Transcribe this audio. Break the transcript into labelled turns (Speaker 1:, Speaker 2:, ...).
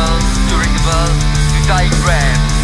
Speaker 1: intervals, during the intervals, you die.